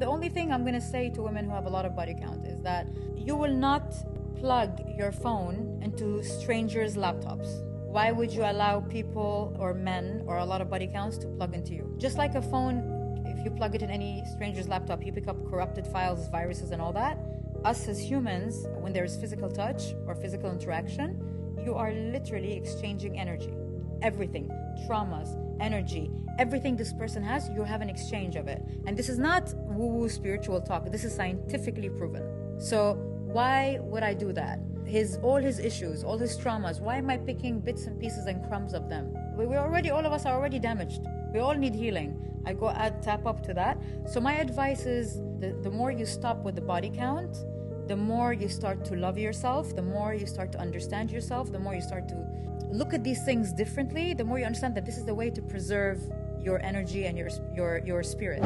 The only thing I'm gonna say to women who have a lot of body count is that you will not plug your phone into strangers' laptops. Why would you allow people or men or a lot of body counts to plug into you? Just like a phone, if you plug it in any stranger's laptop, you pick up corrupted files, viruses, and all that. Us as humans, when there's physical touch or physical interaction, you are literally exchanging energy. Everything, traumas, energy, everything this person has, you have an exchange of it. And this is not woo woo spiritual talk, this is scientifically proven. So, why would I do that? His all his issues, all his traumas, why am I picking bits and pieces and crumbs of them? We we already, all of us are already damaged. We all need healing. I go add tap up to that. So my advice is the, the more you stop with the body count, the more you start to love yourself, the more you start to understand yourself, the more you start to look at these things differently, the more you understand that this is the way to preserve your energy and your your your spirit.